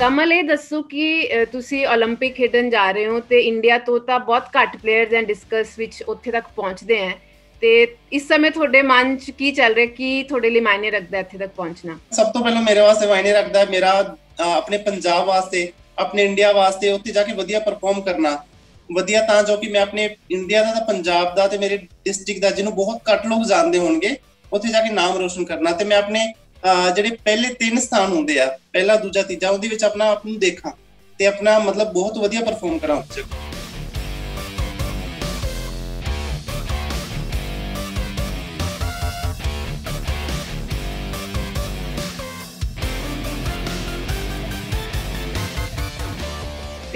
ਕਮਲ ਇਹ ਦੱਸੋ ਕਿ ਤੁਸੀਂ 올림픽 ਖੇਡਣ ਜਾ ਰਹੇ ਹੋ ਤੇ ਇੰਡੀਆ ਤੋਂ ਤਾਂ ਬਹੁਤ ਘੱਟ ਪਲੇਅਰਸ ਐਂਡ ਡਿਸਕਸ ਵਿੱਚ ਉੱਥੇ ਤੱਕ ਪਹੁੰਚਦੇ ਆ ਤੇ ਇਸ ਸਮੇਂ ਤੁਹਾਡੇ ਮਨ 'ਚ ਕੀ ਚੱਲ ਰਿਹਾ ਕੀ ਤੁਹਾਡੇ ਲਈ ਮਾਇਨੇ ਰੱਖਦਾ ਇੱਥੇ ਤੱਕ ਪਹੁੰਚਣਾ ਸਭ ਤੋਂ ਪਹਿਲਾਂ ਮੇਰੇ ਵਾਸਤੇ ਮਾਇਨੇ ਰੱਖਦਾ ਮੇਰਾ ਆਪਣੇ ਪੰਜਾਬ ਵਾਸਤੇ ਆਪਣੇ ਇੰਡੀਆ ਵਾਸਤੇ ਉੱਥੇ ਜਾ ਕੇ ਵਧੀਆ ਪਰਫਾਰਮ ਕਰਨਾ ਵਧੀਆ ਤਾਂ ਜੋ ਕਿ ਮੈਂ ਆਪਣੇ ਇੰਡੀਆ ਦਾ ਤੇ ਪੰਜਾਬ ਦਾ ਤੇ ਮੇਰੇ ਡਿਸਟ੍ਰਿਕਟ ਦਾ ਜਿਹਨੂੰ ਬਹੁਤ ਘੱਟ ਲੋਕ ਜਾਣਦੇ ਹੋਣਗੇ ਉੱਥੇ ਜਾ ਕੇ ਨਾਮ ਰੋਸ਼ਨ ਕਰਨਾ ਤੇ ਮੈਂ ਆਪਣੇ ਜਿਹੜੇ ਪਹਿਲੇ ਤਿੰਨ ਸਥਾਨ ਹੁੰਦੇ ਆ, ਪਹਿਲਾ, ਦੂਜਾ, ਤੀਜਾ, ਉਹਦੇ ਵਿੱਚ ਆਪਣਾ ਆਪ ਨੂੰ ਦੇਖਾਂ ਤੇ ਆਪਣਾ ਮਤਲਬ ਬਹੁਤ ਵਧੀਆ ਪਰਫਾਰਮ ਕਰਾਂ। ਉੱਥੇ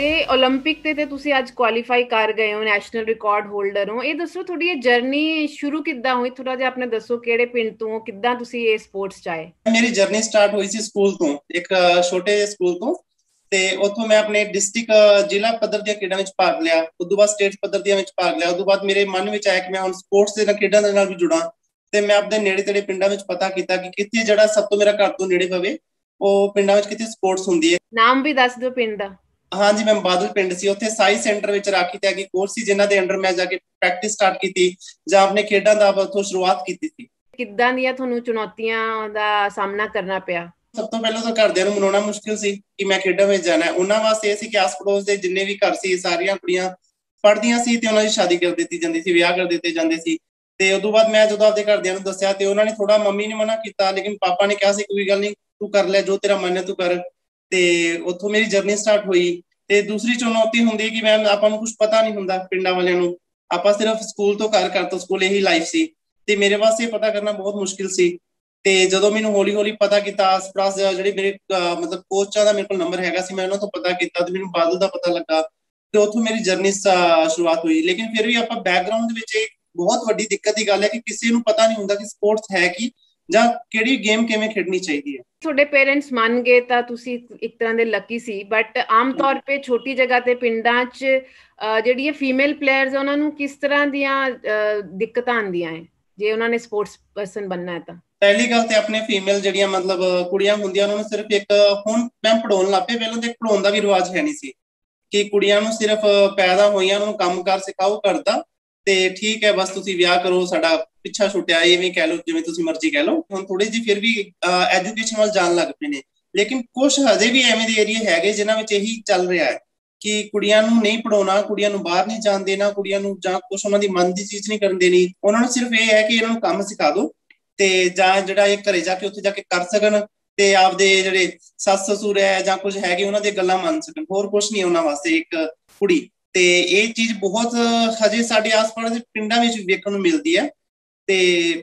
ਤੇ 올림픽 ਤੇ ਤੇ ਤੁਸੀਂ ਅੱਜ ਕੁਆਲੀਫਾਈ ਕਰ ਗਏ ਹੋ ਨੈਸ਼ਨਲ ਰਿਕਾਰਡ ਹੋਲਡਰ ਹੋ ਇਹ ਦੱਸੋ ਤੁਹਾਡੀ ਇਹ ਜਰਨੀ ਸ਼ੁਰੂ ਕਿੱਦਾਂ ਹੋਈ ਥੋੜਾ ਜਿਹਾ ਆਪਣੇ ਦੱਸੋ ਕਿਹੜੇ ਪਿੰਡ ਤੋਂ ਕਿੱਦਾਂ ਤੁਸੀਂ ਇਹ ਸਪੋਰਟਸ ਚਾਏ ਮੇਰੀ ਜਰਨੀ ਸਟਾਰਟ ਹੋਈ ਸੀ ਸਕੂਲ ਤੋਂ ਇੱਕ ਛੋਟੇ ਜਿਹੇ ਸਕੂਲ ਤੋਂ ਤੇ ਉੱਥੋਂ ਮੈਂ ਆਪਣੇ ਡਿਸਟ੍ਰਿਕਟ ਜ਼ਿਲ੍ਹਾ ਪੱਧਰ ਦੀਆਂ ਖੇਡਾਂ ਵਿੱਚ ਭਾਗ ਲਿਆ ਉਸ ਤੋਂ ਬਾਅਦ ਸਟੇਟ ਪੱਧਰ ਦੀਆਂ ਵਿੱਚ ਭਾਗ ਲਿਆ ਉਸ ਤੋਂ ਬਾਅਦ ਮੇਰੇ ਮਨ ਵਿੱਚ ਆਇਆ ਕਿ ਮੈਂ ਹੁਣ ਸਪੋਰਟਸ ਦੇ ਨਾਲ ਖੇਡਾਂ ਦੇ ਨਾਲ ਵੀ ਜੁੜਾਂ ਤੇ ਮੈਂ ਆਪਣੇ ਨੇੜੇ ਤੇੜੇ ਪਿੰਡਾਂ ਵਿੱਚ ਪਤਾ ਕੀਤਾ ਕਿ ਕਿੱਥੇ ਜਿਹੜਾ ਸਭ ਤੋਂ ਮੇਰਾ ਘਰ ਤੋਂ ਨੇੜੇ ਪਵੇ ਉਹ ਪਿੰਡਾਂ ਵਿੱਚ ਕਿੱਥੇ ਸਪੋਰਟਸ ਹੁੰਦੀ ਹੈ ਨਾਮ ਵੀ ਦੱਸ ਦਿਓ ਪਿੰਡ ਦਾ ਹਾਂਜੀ ਮੈਂ ਬਾਦਲ ਪਿੰਡ ਸੀ। ਉੱਥੇ ਸਾਈ ਸੈਂਟਰ ਵਿੱਚ ਰਾਖੀ ਤੇ ਅਗੀ ਕੋਰਸ ਸੀ ਜਿਨ੍ਹਾਂ ਦੇ ਅੰਡਰ ਮੈਂ ਜਾ ਕੇ ਪ੍ਰੈਕਟਿਸ ਸਟਾਰਟ ਕੀਤੀ ਜਾਂ ਆਪਣੇ ਖੇਡਾਂ ਦਾ ਉੱਥੋਂ ਸ਼ੁਰੂਆਤ ਕੀਤੀ ਸੀ। ਕਿੱਦਾਂ ਦੀਆਂ ਤੁਹਾਨੂੰ ਚੁਣੌਤੀਆਂ ਦਾ ਸਾਹਮਣਾ ਕਰਨਾ ਪਿਆ? ਸਭ ਤੋਂ ਪਹਿਲਾਂ ਤਾਂ ਘਰਦਿਆਂ ਨੂੰ ਮਨਾਉਣਾ ਮੁਸ਼ਕਿਲ ਸੀ ਕਿ ਮੈਂ ਖੇਡਾਂ ਵਿੱਚ ਜਾਣਾ। ਹੈ ਉਹਨਾਂ ਵਾਸਤੇ ਇਹ ਸੀ ਕਿ ਆਸ-ਪੜੋਸ ਦੇ ਜਿੰਨੇ ਵੀ ਘਰ ਸੀ ਸਾਰੀਆਂ ਕੁੜੀਆਂ ਪੜ੍ਹਦੀਆਂ ਸੀ ਤੇ ਉਹਨਾਂ ਦੀ ਸ਼ਾਦੀ ਕਰ ਦਿੱਤੀ ਜਾਂਦੀ ਸੀ ਵਿਆਹ ਕਰ ਦਿੱਤੇ ਜਾਂਦੇ ਸੀ। ਤੇ ਉਦੋਂ ਬਾਅਦ ਮੈਂ ਜਦੋਂ ਆਪਦੇ ਘਰਦਿਆਂ ਨੂੰ ਦੱਸਿਆ ਤੇ ਉਹਨਾਂ ਨੇ ਥੋੜਾ ਮੰਮੀ ਨੇ ਮਨਾ ਕੀਤਾ ਲੇਕਿਨ ਪਾਪਾ ਨੇ ਕਿਹਾ ਸੀ ਕੋਈ ਗੱਲ ਨਹੀਂ ਤੂੰ ਕਰ ਲੈ ਜੋ ਤੇਰਾ ਮਨ ਹੈ ਤੂੰ ਕਰ। ਤੇ ਉੱਥੋਂ ਮੇਰੀ ਜਰਨੀ ਸਟਾਰਟ ਹੋਈ ਤੇ ਦੂਸਰੀ ਚੁਣੌਤੀ ਹੁੰਦੀ ਹੈ ਕਿ ਮੈਂ, ਆਪਾਂ ਨੂੰ ਕੁਝ ਪਤਾ ਨਹੀਂ ਹੁੰਦਾ ਪਿੰਡਾਂ ਵਾਲਿਆਂ ਨੂੰ। ਆਪਾਂ ਸਿਰਫ ਸਕੂਲ ਤੋਂ ਘਰ ਘਰ ਤੋਂ ਸਕੂਲ ਇਹੀ ਲਾਈਫ ਸੀ। ਤੇ ਮੇਰੇ ਵਾਸਤੇ ਪਤਾ ਕਰਨਾ ਬਹੁਤ ਮੁਸ਼ਕਿਲ ਸੀ। ਤੇ ਜਦੋਂ ਮੈਨੂੰ ਹੌਲੀ ਹੌਲੀ ਪਤਾ ਕੀਤਾ ਆਸ-ਪਾਸ ਜਿਹੜੇ ਮੇਰੇ ਮਤਲਬ ਕੋਚਾਂ ਦਾ ਮੇਰੇ ਕੋਲ ਨੰਬਰ ਹੈਗਾ ਸੀ, ਮੈਂ ਉਹਨਾਂ ਤੋਂ ਪਤਾ ਕੀਤਾ ਤੇ ਮੈਨੂੰ ਬਾਦਲ ਦਾ ਪਤਾ ਲੱਗਾ ਤੇ ਉੱਥੋਂ ਮੇਰੀ ਜਰਨੀ ਸ਼ੁਰੂਆਤ ਹੋਈ। ਲੇਕਿਨ ਫਿਰ ਵੀ ਆਪਾਂ ਬੈਕਗ੍ਰਾਉਂਡ ਦੇ ਵਿੱਚ ਇੱਕ ਬਹੁਤ ਵੱਡੀ ਦਿੱਕਤ ਦੀ ਗੱਲ ਹੈ ਕਿ ਕਿਸੇ ਨੂੰ ਪਤਾ ਨਹੀਂ ਹੁੰਦਾ ਕਿ ਸਪੋਰਟਸ ਹੈ ਕੀ। ਜਾਂ ਕਿਹੜੀ ਗੇਮ ਕਿਵੇਂ ਖੇਡਣੀ ਚਾਹੀਦੀ ਹੈ? ਤੁਹਾਡੇ ਪੇਰੈਂਟਸ ਮੰਨ ਗਏ ਤਾਂ ਤੁਸੀਂ ਇੱਕ ਤਰ੍ਹਾਂ ਦੇ ਲੱਕੀ ਸੀ ਬਟ ਆਮ ਤੌਰ ਤੇ ਛੋਟੀ ਜਗ੍ਹਾ ਤੇ ਪਿੰਡਾਂ 'ਚ ਜਿਹੜੀ ਇਹ ਫੀਮੇਲ ਪਲੇਅਰਸ ਉਹਨਾਂ ਨੂੰ ਕਿਸ ਤਰ੍ਹਾਂ ਦੀਆਂ ਦਿੱਕਤਾਂ ਆਉਂਦੀਆਂ ਹੈ? ਜੇ ਉਹਨਾਂ ਨੇ ਸਪੋਰਟਸ ਪਰਸਨ ਬਣਨਾ ਹੈ ਤਾਂ। ਪਹਿਲੀ ਗੱਲ ਤੇ ਆਪਣੇ ਫੀਮੇਲ ਜਿਹੜੀਆਂ ਮਤਲਬ ਕੁੜੀਆਂ ਹੁੰਦੀਆਂ ਉਹਨਾਂ ਨੂੰ ਸਿਰਫ ਇੱਕ ਹੁਣ ਮੈਂ ਪੜਾਉਣ ਲੱਪੇ ਪਹਿਲਾਂ ਤੇ ਪੜਾਉਣ ਦਾ ਵੀ ਰਿਵਾਜ ਹੈ ਨਹੀਂ ਸੀ ਕਿ ਕੁੜੀਆਂ ਨੂੰ ਸਿਰਫ ਪੈਦਾ ਹੋਈਆਂ ਨੂੰ ਕੰਮ ਕਰ ਸਿਖਾਓ ਕਰਦਾ ਤੇ ਠੀਕ ਹੈ, ਬਸ ਤੁਸੀਂ ਵਿਆਹ ਕਰੋ, ਸਾਡਾ ਪਿੱਛਾ ਛੁੱਟਿਆ, ਇਵੇਂ ਕਹਿ ਲਓ, ਜਿਵੇਂ ਤੁਸੀਂ ਮਰਜ਼ੀ ਕਹਿ ਲਓ। ਹੁਣ ਥੋੜੀ ਜੀ ਫਿਰ ਵੀ ਐਜੂਕੇਸ਼ਨ ਵੱਲ ਜਾਣ ਲੱਗ ਪਏ ਨੇ। ਲੇਕਿਨ ਕੁਝ ਹਜੇ ਵੀ ਐਵੇਂ ਦੇ ਏਰੀਆ ਹੈਗੇ, ਜਿਨ੍ਹਾਂ ਵਿੱਚ ਇਹੀ ਚੱਲ ਰਿਹਾ ਹੈ ਕਿ ਕੁੜੀਆਂ ਨੂੰ ਨਹੀਂ ਪੜਾਉਣਾ ਕੁੜੀਆਂ ਨੂੰ ਬਾਹਰ ਨਹੀਂ ਜਾਣ ਦੇਣਾ, ਕੁੜੀਆਂ ਨੂੰ ਜਾਂ ਕੁਝ ਉਹਨਾਂ ਦੀ ਮਨ ਦੀ ਚੀਜ਼ ਨਹੀਂ ਕਰਨ ਦੇਣੀ। ਉਹਨਾਂ ਨੂੰ ਸਿਰਫ ਇਹ ਹੈ ਕਿ ਇਹਨਾਂ ਨੂੰ ਕੰਮ ਸਿਖਾ ਦਿਓ ਤੇ ਜਾਂ ਜਿਹੜਾ ਇਹ ਘਰੇ ਜਾ ਕੇ ਉੱਥੇ ਜਾ ਕੇ ਕਰ ਸਕਣ ਤੇ ਆਪਦੇ ਜਿਹੜੇ ਸੱਸ ਸਸੁਰ ਹੈ ਜਾਂ ਕੁਝ ਹੈਗੇ, ਉਹਨਾਂ ਦੀਆਂ ਗੱਲਾਂ ਮੰਨ ਸਕਣ। ਹੋਰ ਕੁਝ ਨਹੀਂ ਉਹਨਾਂ ਵਾਸਤੇ ਇੱਕ ਕੁੜੀ। ਤੇ ਇਹ ਚੀਜ਼ ਬਹੁਤ ਹਜੇ ਸਾਡੇ ਆਸ-ਪਾਸ ਦੇ ਪਿੰਡਾਂ ਵਿੱਚ ਵੇਖਣ ਨੂੰ ਮਿਲਦੀ ਹੈ ਤੇ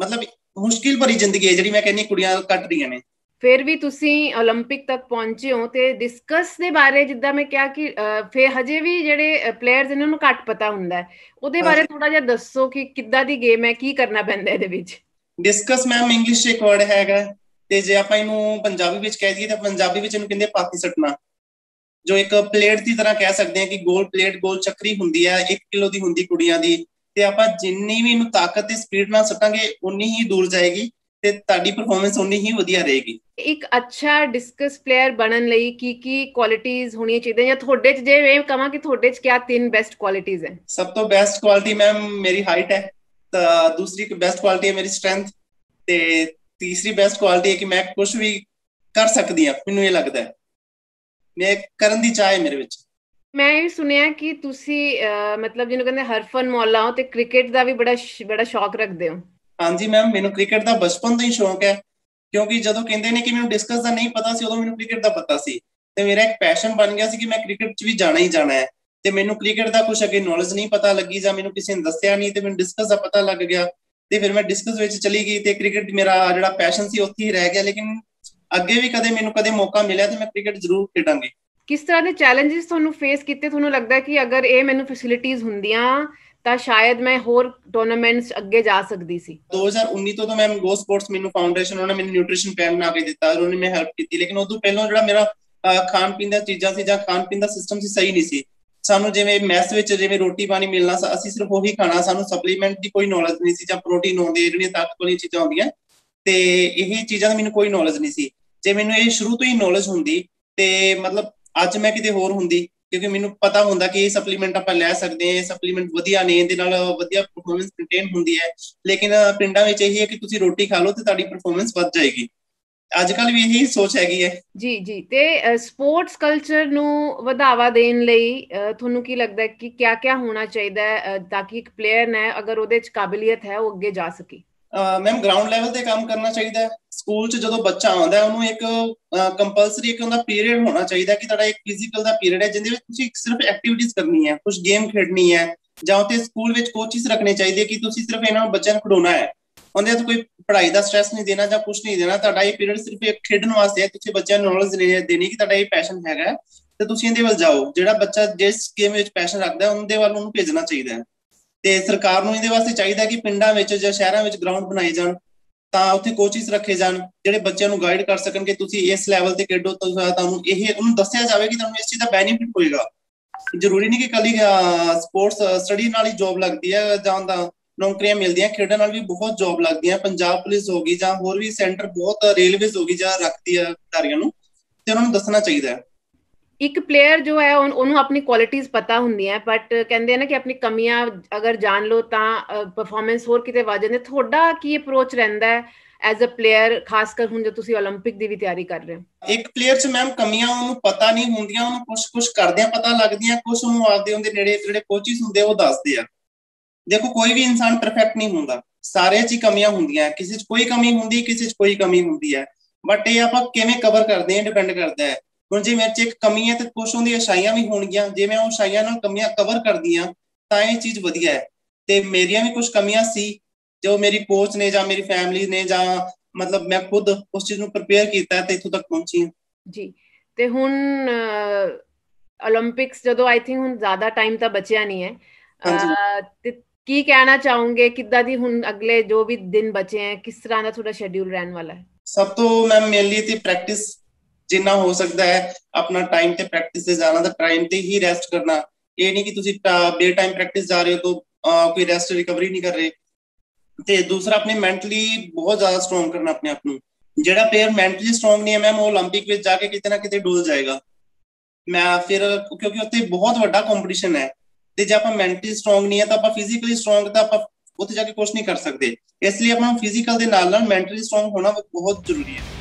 ਮਤਲਬ ਮੁਸ਼ਕਿਲ ਭਰੀ ਜ਼ਿੰਦਗੀ ਹੈ ਜਿਹੜੀ ਮੈਂ ਕਹਿੰਨੀ ਕੁੜੀਆਂ ਕੱਟ ਰਹੀਆਂ ਨੇ ਫਿਰ ਵੀ ਤੁਸੀਂ 올림픽 ਤੱਕ ਪਹੁੰਚੇ ਹੋ ਤੇ ਡਿਸਕਸ ਦੇ ਬਾਰੇ ਜਿੱਦਾਂ ਮੈਂ ਕਿਹਾ ਕਿ ਫਿਰ ਹਜੇ ਵੀ ਜਿਹੜੇ ਪਲੇਅਰਸ ਇਹਨਾਂ ਨੂੰ ਘੱਟ ਪਤਾ ਹੁੰਦਾ ਹੈ ਉਹਦੇ ਬਾਰੇ ਥੋੜਾ ਜਿਹਾ ਦੱਸੋ ਕਿ ਕਿੱਦਾਂ ਦੀ ਗੇਮ ਹੈ ਕੀ ਕਰਨਾ ਪੈਂਦਾ ਇਹਦੇ ਵਿੱਚ ਡਿਸਕਸ ਮੈਮ ਇੰਗਲਿਸ਼ ਇੱਕ ਵਰਡ ਹੈਗਾ ਤੇ ਜੇ ਆਪਾਂ ਇਹਨੂੰ ਪੰਜਾਬੀ ਵਿੱਚ ਕਹਿ ਦਈਏ ਤਾਂ ਪੰਜਾਬੀ ਵਿੱਚ ਇਹਨੂੰ ਕਹਿੰਦੇ ਪਾਤੀ ਸੱਟਣਾ ਜੋ ਇੱਕ ਪਲੇਟ ਦੀ ਤਰ੍ਹਾਂ ਕਹਿ ਸਕਦੇ ਹਾਂ ਕਿ ਗੋਲ ਪਲੇਟ ਗੋਲ ਚੱਕਰੀ ਹੁੰਦੀ ਹੈ 1 ਕਿਲੋ ਦੀ ਹੁੰਦੀ ਕੁੜੀਆਂ ਦੀ ਤੇ ਆਪਾਂ ਜਿੰਨੀ ਵੀ ਇਹਨੂੰ ਤਾਕਤ ਤੇ ਸਪੀਡ ਨਾਲ ਸੱਟਾਂਗੇ ਉਨੀ ਹੀ ਦੂਰ ਜਾਏਗੀ ਤੇ ਤੁਹਾਡੀ ਪਰਫਾਰਮੈਂਸ ਉਨੀ ਹੀ ਵਧੀਆ ਰਹੇਗੀ। ਇੱਕ ਅੱਛਾ ਡਿਸਕਸ ਪਲੇਅਰ ਬਣਨ ਲਈ ਕੀ ਕੀ ਕੁਆਲਿਟੀਆਂ ਹੋਣੀਆਂ ਚਾਹੀਦੀਆਂ ਜਾਂ ਤੁਹਾਡੇ ਚ ਜੇ ਮੈਂ ਕਹਾਂ ਕਿ ਤੁਹਾਡੇ ਚ ਕੀ ਤਿੰਨ ਬੈਸਟ ਕੁਆਲਿਟੀਆਂ ਹੈ? ਸਭ ਤੋਂ ਬੈਸਟ ਕੁਆਲਿਟੀ ਮੈਮ ਮੇਰੀ ਹਾਈਟ ਹੈ ਤਾਂ ਦੂਸਰੀ ਬੈਸਟ ਕੁਆਲਿਟੀ ਹੈ ਮੇਰੀ ਸਟਰੈਂਥ ਤੇ ਤੀਸਰੀ ਬੈਸਟ ਕੁਆਲਿਟੀ ਹੈ ਕਿ ਮੈਂ ਕੁਝ ਵੀ ਕਰ ਸਕਦੀ ਹਾਂ ਮੈਨੂੰ ਇਹ ਲੱਗਦਾ ਹੈ। ਮੈਂ ਕਰਨ ਦੀ ਚਾਹ ਹੈ ਮੇਰੇ ਵਿੱਚ। ਮੈਂ ਇਹ ਸੁਣਿਆ ਕਿ ਤੁਸੀਂ ਮਤਲਬ ਜਿਹਨੂੰ ਕਹਿੰਦੇ ਹਰਫਨ ਮੌਲਾ ਹੋ ਤੇ ਕ੍ਰਿਕਟ ਦਾ ਵੀ ਬੜਾ ਬੜਾ ਸ਼ੌਕ ਰੱਖਦੇ ਹੋ। ਹਾਂਜੀ ਮੈਮ ਮੈਨੂੰ ਕ੍ਰਿਕਟ ਦਾ ਬਚਪਨ ਤੋਂ ਹੀ ਸ਼ੌਕ ਹੈ। ਕਿਉਂਕਿ ਜਦੋਂ ਕਹਿੰਦੇ ਨੇ ਕਿ ਮੈਨੂੰ ਡਿਸਕਸ ਦਾ ਨਹੀਂ ਪਤਾ ਸੀ ਉਦੋਂ ਮੈਨੂੰ ਕ੍ਰਿਕਟ ਦਾ ਪਤਾ ਸੀ। ਤੇ ਮੇਰਾ ਇੱਕ ਪੈਸ਼ਨ ਬਣ ਗਿਆ ਸੀ ਕਿ ਮੈਂ ਕ੍ਰਿਕਟ 'ਚ ਵੀ ਜਾਣਾ ਹੀ ਜਾਣਾ ਹੈ। ਤੇ ਮੈਨੂੰ ਕ੍ਰਿਕਟ ਦਾ ਕੁਝ ਅੱਗੇ ਨੌਲੇਜ ਨਹੀਂ ਪਤਾ ਲੱਗੀ ਜਾਂ ਮੈਨੂੰ ਕਿਸੇ ਨੇ ਦੱਸਿਆ ਨਹੀਂ ਤੇ ਮੈਨੂੰ ਡਿਸਕਸ ਦਾ ਪਤਾ ਲੱਗ ਗਿਆ। ਤੇ ਫਿਰ ਮੈਂ ਡਿਸਕਸ ਵਿੱਚ ਚਲੀ ਗਈ ਤੇ ਕ੍ਰਿਕਟ ਮੇਰਾ ਜਿਹੜਾ ਪੈਸ਼ਨ ਸੀ ਉੱਥੇ ਹੀ ਰਹਿ ਗਿਆ। ਲੇਕਿਨ ਅੱਗੇ ਵੀ ਕਦੇ ਮੈਨੂੰ ਕਦੇ ਮੌਕਾ ਮਿਲਿਆ ਤੇ ਮੈਂ ਕ੍ਰਿਕਟ ਜ਼ਰੂਰ ਖੇਡਾਂਗੀ। ਕਿਸ ਤਰ੍ਹਾਂ ਦੇ ਚੈਲੰਜਸ ਤੁਹਾਨੂੰ ਫੇਸ ਕੀਤੇ? ਤੁਹਾਨੂੰ ਲੱਗਦਾ ਕਿ ਅਗਰ ਇਹ ਮੈਨੂੰ ਫੈਸਿਲਿਟੀਆਂ ਹੁੰਦੀਆਂ ਤਾਂ ਸ਼ਾਇਦ ਮੈਂ ਹੋਰ ਟੂਰਨਾਮੈਂਟਸ ਅੱਗੇ ਜਾ ਸਕਦੀ ਸੀ? 2019 ਤੋਂ ਤਾਂ ਮੈਂ ਗੋ ਸਪੋਰਟਸ ਮੈਨੂੰ ਫਾਊਂਡੇਸ਼ਨ ਉਹਨਾਂ ਨੇ ਮੈਨੂੰ ਨਿਊਟ੍ਰੀਸ਼ਨ ਪਲਾਨ ਬਣਾ ਕੇ ਦਿੱਤਾ ਉਹਨਾਂ ਨੇ ਮੈਂ ਹੈਲਪ ਕੀਤੀ ਲੇਕਿਨ ਉਦੋਂ ਪਹਿਲਾਂ ਜਿਹੜਾ ਮੇਰਾ ਖਾਣ ਪੀਣ ਦਾ ਚੀਜ਼ਾਂ ਸੀ ਜਾਂ ਖਾਣ ਪੀਣ ਦਾ ਸਿਸਟਮ ਸੀ ਸਹੀ ਨਹੀਂ ਸੀ। ਸਾਨੂੰ ਜਿਵੇਂ ਮੈਸ ਵਿੱਚ ਜਿਵੇਂ ਰੋਟੀ ਪਾਣੀ ਮਿਲਣਾ ਅਸੀਂ ਸਿਰਫ ਉਹੀ ਖਾਣਾ ਸਾਨੂੰ ਸਪਲੀਮੈਂਟ ਦੀ ਕੋਈ ਨੌਲੇਜ ਨਹੀਂ ਸੀ ਜਾਂ ਪ੍ਰੋਟੀਨ ਹੁੰਦੇ ਜਿਹੜੀਆਂ ਤਾਕਤ ਵਾਲੀਆਂ ਚੀਜ਼ਾਂ ਹੁੰਦੀਆਂ ਤੇ ਇਹ ਚੀਜ਼ਾਂ ਦਾ ਮੈਨੂੰ ਕੋਈ ਨੌਲੇਜ ਨਹੀਂ ਸੀ। ਜੇ ਮੈਨੂੰ ਇਹ ਸ਼ੁਰੂ ਤੋਂ ਹੀ ਨੌਲੇਜ ਹੁੰਦੀ ਤੇ ਮਤਲਬ ਅੱਜ ਮੈਂ ਕਿਤੇ ਹੋਰ ਹੁੰਦੀ, ਕਿਉਂਕਿ ਮੈਨੂੰ ਪਤਾ ਹੁੰਦਾ ਕਿ ਇਹ ਸਪਲੀਮੈਂਟ ਆਪਾਂ ਲੈ ਸਕਦੇ ਹਾਂ, ਇਹ ਸਪਲੀਮੈਂਟ ਵਧੀਆ ਨੇ, ਇਹਦੇ ਨਾਲ ਵਧੀਆ ਪਰਫਾਰਮੈਂਸ ਮੇਨਟੇਨ ਹੁੰਦੀ ਹੈ। ਲੇਕਿਨ ਪਿੰਡਾਂ ਵਿੱਚ ਇਹੀ ਹੈ ਕਿ ਤੁਸੀਂ ਰੋਟੀ ਖਾ ਲਓ ਤੇ ਤੁਹਾਡੀ ਪਰਫਾਰਮੈਂਸ ਵੱਧ ਜਾਏਗੀ। ਅੱਜ ਕੱਲ ਵੀ ਇਹੀ ਸੋਚ ਹੈਗੀ ਹੈ। ਜੀ ਜੀ। ਤੇ ਸਪੋਰਟਸ ਕਲਚਰ ਨੂੰ ਵਧਾਵਾ ਦੇਣ ਲਈ ਤੁਹਾਨੂੰ ਕੀ ਲੱਗਦਾ ਹੈ ਕਿ ਕੀ ਕੀ ਹੋਣਾ ਚਾਹੀਦਾ ਹੈ ਤਾਂ ਕਿ ਇੱਕ ਪਲੇਅਰ ਨੇ ਅਗਰ ਉਹਦੇ ਚ ਕਾਬਲੀਅਤ ਹੈ, ਉਹ ਅੱਗੇ ਜਾ ਸਕੇ? ਮੈਮ ਗਰਾਊਂਡ ਲੈਵਲ ਤੇ ਕੰਮ ਕਰਨਾ ਚਾਹੀਦਾ ਹੈ। ਸਕੂਲ 'ਚ ਜਦੋਂ ਬੱਚਾ ਆਉਂਦਾ ਉਹਨੂੰ ਇੱਕ ਕੰਪਲਸਰੀ ਇੱਕ ਉਹਦਾ ਪੀਰੀਅਡ ਹੋਣਾ ਚਾਹੀਦਾ ਕਿ ਤੁਹਾਡਾ ਇੱਕ ਫਿਜ਼ੀਕਲ ਦਾ ਪੀਰੀਅਡ ਹੈ ਜਿੰਦੇ ਵਿੱਚ ਤੁਸੀਂ ਸਿਰਫ ਐਕਟੀਵਿਟੀਜ਼ ਕਰਨੀ ਹੈ ਕੁਝ ਗੇਮ ਖੇਡਣੀ ਹੈ ਜਾਂ ਉਤੇ ਸਕੂਲ ਵਿੱਚ ਕੋਚਿਸ ਰੱਖਣੇ ਚਾਹੀਦੇ ਕਿ ਤੁਸੀਂ ਸਿਰਫ ਇਹਨਾਂ ਬੱਚਿਆਂ ਨੂੰ ਖਿਡਾਉਣਾ ਹੈ। ਉਹਦੇ ਤੇ ਕੋਈ ਪੜ੍ਹਾਈ ਦਾ ਸਟ੍ਰੈਸ ਨਹੀਂ ਦੇਣਾ ਜਾਂ ਕੁਝ ਨਹੀਂ ਦੇਣਾ, ਤੁਹਾਡਾ ਇਹ ਪੀਰੀਅਡ ਸਿਰਫ ਇੱਕ ਖੇਡਣ ਵਾਸਤੇ ਹੈ, ਤੁਸੀਂ ਬੱਚਿਆਂ ਨੂੰ ਨੌਲੇਜ ਦੇਣੀ ਕਿ ਤੁਹਾਡਾ ਇਹ ਪੈਸ਼ਨ ਹੈਗਾ ਤੇ ਤੁਸੀਂ ਇਹਦੇ ਵੱਲ ਜਾਓ। ਜਿਹੜਾ ਬੱਚਾ ਜਿਸ ਗੇਮ ਵਿੱਚ ਪੈਸ਼ਨ ਰੱਖਦਾ ਉਹਦੇ ਵੱਲ ਉਹਨੂੰ ਭੇਜਣਾ ਚਾਹੀਦਾ ਹੈ। ਤੇ ਸਰਕਾਰ ਨੂੰ ਇਹਦੇ ਵਾਸਤੇ ਚਾਹੀਦਾ ਕਿ ਪਿੰਡਾਂ ਵਿੱਚ ਜਾਂ ਸ਼ਹਿਰਾਂ ਵਿੱਚ ਗਰਾਊਂਡ ਬਣਾਏ ਜਾਣ, ਤਾਂ ਉੱਥੇ ਕੋਚਿਸ ਰੱਖੇ ਜਾਣ, ਜਿਹੜੇ ਬੱਚਿਆਂ ਨੂੰ ਗਾਈਡ ਕਰ ਸਕਣ ਕਿ ਤੁਸੀਂ ਇਸ ਲੈਵਲ ਤੇ ਖੇਡੋ, ਤਾਂ ਤੁਹਾਨੂੰ ਇਹ ਉਹਨੂੰ ਦੱਸਿਆ ਜਾਵੇ ਕਿ ਤੁਹਾਨੂੰ ਇਸ ਚੀਜ਼ ਦਾ ਬੈਨੀਫਿਟ ਹੋਏਗਾ। ਜ਼ਰੂਰੀ ਨਹੀਂ ਕਿ ਕੱਲੀ ਸਪੋਰਟਸ ਸਟੱਡੀ ਨਾਲ ਹੀ ਜੌਬ ਲੱਗਦੀ ਹੈ, ਜਾਂ ਦਾ ਨੌਕਰੀਆਂ ਮਿਲਦੀਆਂ ਖੇਡਾਂ ਨਾਲ ਵੀ ਬਹੁਤ ਜੌਬ ਲੱਗਦੀਆਂ, ਪੰਜਾਬ ਪੁਲਿਸ ਹੋ ਗਈ ਜਾਂ ਹੋਰ ਵੀ ਸੈਂਟਰ ਬਹੁਤ ਰੇਲਵੇਜ਼ ਹੋ ਗਈ ਜਾਂ ਰੱਖਦੀ ਹੈ ਖਿਡਾਰੀਆਂ ਨੂੰ, ਤੇ ਉਹਨਾਂ ਨੂੰ ਦੱਸਣਾ ਚਾਹੀਦਾ ਹੈ। ਇੱਕ ਪਲੇਅਰ ਜੋ ਹੈ ਉਹਨੂੰ ਆਪਣੀ ਕੁਆਲਿਟੀਆਂ ਪਤਾ ਹੁੰਦੀਆਂ ਬਟ ਕਹਿੰਦੇ ਆ ਨਾ ਕਿ ਆਪਣੀ ਕਮੀਆਂ ਅਗਰ ਜਾਣ ਲੋ ਤਾਂ ਪਰਫਾਰਮੈਂਸ ਹੋਰ ਕਿਤੇ ਵਧ ਜਾਂਦੇ ਤੁਹਾਡਾ ਕੀ ਅਪਰੋਚ ਰਹਿੰਦਾ ਹੈ ਐਜ਼ ਅ ਪਲੇਅਰ ਖਾਸ ਕਰ ਹੁਣ ਜੇ ਤੁਸੀਂ 올림픽 ਦੀ ਵੀ ਤਿਆਰੀ ਕਰ ਰਹੇ ਹੋ ਇੱਕ ਪਲੇਅਰ 'ਚ ਮੈਮ ਕਮੀਆਂ ਉਹਨੂੰ ਪਤਾ ਨਹੀਂ ਹੁੰਦੀਆਂ ਉਹਨੂੰ ਕੁਝ ਕੁਝ ਕਰਦਿਆਂ ਪਤਾ ਲੱਗਦੀਆਂ ਕੁਝ ਉਹਨੂੰ ਆਪਦੇ ਉਹਦੇ ਨੇੜੇ ਜਿਹੜੇ ਕੋਚਿਸ ਹੁੰਦੇ ਉਹ ਦੱਸਦੇ ਆ ਦੇਖੋ ਕੋਈ ਵੀ ਇਨਸਾਨ ਪਰਫੈਕਟ ਨਹੀਂ ਹੁੰਦਾ ਸਾਰੇ 'ਚ ਹੀ ਕਮੀਆਂ ਹੁੰਦੀਆਂ ਕਿਸੇ 'ਚ ਕੋਈ ਕਮੀ ਹੁੰਦੀ ਕਿਸੇ 'ਚ ਕੋਈ ਕਮੀ ਹੁੰਦੀ ਹੈ ਬਟ ਇਹ ਆਪਾਂ ਕਿਵੇਂ ਕਵਰ ਕਰਦੇ ਹਾਂ ਡਿਪੈਂਡ ਕਰਦਾ ਹੈ ਗੁਰੂ ਜੀ ਮੇਰੇ 'ਚ ਕਮੀ ਹੈ ਤੇ ਕੁਝ ਉਹਦੀਆਂ ਅਸ਼ਾਈਆਂ ਵੀ ਹੋਣਗੀਆਂ ਜੇ ਮੈਂ ਉਹ ਅਸ਼ਾਈਆਂ ਨਾਲ ਕਮੀਆਂ ਕਵਰ ਕਰਦੀਆਂ ਤਾਂ ਇਹ ਚੀਜ਼ ਵਧੀਆ ਹੈ। ਤੇ ਮੇਰੀਆਂ ਵੀ ਕੁਝ ਕਮੀਆਂ ਸੀ ਜੋ ਮੇਰੀ ਕੋਚ ਨੇ ਜਾਂ ਮੇਰੀ ਫੈਮਿਲੀ ਨੇ ਜਾਂ ਮਤਲਬ ਮੈਂ ਖੁਦ ਉਸ ਚੀਜ਼ ਨੂੰ ਪ੍ਰਪੇਅਰ ਕੀਤਾ ਤੇ ਇਥੋਂ ਤੱਕ ਪਹੁੰਚੀ ਹਾਂ। ਜੀ ਤੇ ਹੁਣ 올림픽ਸ ਜਦੋਂ ਆਈ ਥਿੰਕ ਹੁਣ ਜ਼ਿਆਦਾ ਟਾਈਮ ਤਾਂ ਬਚਿਆ ਨਹੀਂ ਹੈ। ਤੇ ਕੀ ਕਹਿਣਾ ਚਾਹੋਗੇ ਕਿੱਦਾਂ ਦੀ ਹੁਣ ਅਗਲੇ ਜੋ ਵੀ ਦਿਨ ਬਚੇ ਹੈ ਕਿਸ ਤਰ੍ਹਾਂ ਦਾ ਤੁਹਾਡਾ ਸ਼ੈਡਿਊਲ ਰਹਿਣ ਵਾਲਾ ਹੈ? ਸਭ ਤੋਂ ਮੈਂ ਮੇਨਲੀ ਤੇ ਪ੍ਰੈਕਟਿਸ ਜਿੰਨਾ ਹੋ ਸਕਦਾ ਹੈ ਆਪਣਾ ਟਾਈਮ ਤੇ ਪ੍ਰੈਕਟਿਸ ਤੇ ਜਾਣਾ ਤਾਂ ਟਾਈਮ ਤੇ ਹੀ ਰੈਸਟ ਕਰਨਾ ਇਹ ਨਹੀਂ ਕਿ ਤੁਸੀਂ ਬੇ ਟਾਈਮ ਪ੍ਰੈਕਟਿਸ ਜਾ ਰਹੇ ਹੋ ਤਾਂ ਕੋਈ ਰੈਸਟ ਰਿਕਵਰੀ ਨਹੀਂ ਕਰ ਰਹੇ ਤੇ ਦੂਸਰਾ ਆਪਣੇ ਮੈਂਟਲੀ ਬਹੁਤ ਜ਼ਿਆਦਾ ਸਟਰੋਂਗ ਕਰਨਾ ਆਪਣੇ ਆਪ ਨੂੰ ਜਿਹੜਾ ਪਲੇਅਰ ਮੈਂਟਲੀ ਸਟਰੋਂਗ ਨਹੀਂ ਹੈ ਮੈਮ ਉਹ 올림픽 ਵਿੱਚ ਜਾ ਕੇ ਕਿਤੇ ਨਾ ਕਿਤੇ ਡੋਲ ਜਾਏਗਾ ਮੈਂ ਫਿਰ ਕਿਉਂਕਿ ਉੱਥੇ ਬਹੁਤ ਵੱਡਾ ਕੰਪੀਟੀਸ਼ਨ ਹੈ ਤੇ ਜੇ ਆਪਾਂ ਮੈਂਟਲੀ ਸਟਰੋਂਗ ਨਹੀਂ ਹੈ ਤਾਂ ਆਪਾਂ ਫਿਜ਼ੀਕਲੀ ਸਟਰੋਂਗ ਤਾਂ ਆਪਾਂ ਉੱਥੇ ਜਾ ਕੇ ਕੁਝ ਨਹੀਂ ਕਰ ਸਕਦੇ ਇਸ ਲਈ ਆਪਾਂ ਨੂੰ ਫਿਜ਼ੀਕਲ ਦੇ ਨਾਲ ਨਾਲ ਮੈਂਟਲੀ ਸਟਰੋਂਗ ਹੋਣਾ ਬਹੁਤ ਜ਼ਰੂਰੀ ਹੈ